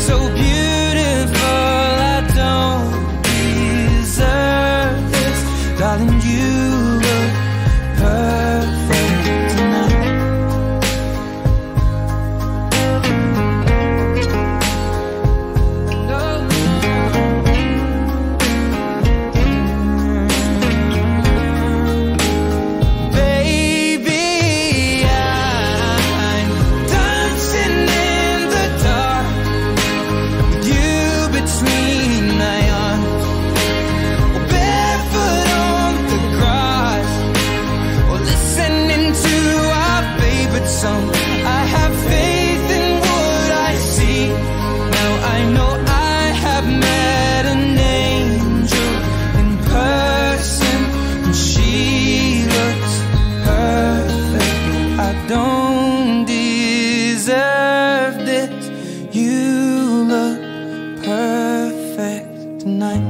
So beautiful, I don't deserve this, darling. You song. I have faith in what I see. Now I know I have met an angel in person, and she looks perfect. I don't deserve this. You look perfect tonight.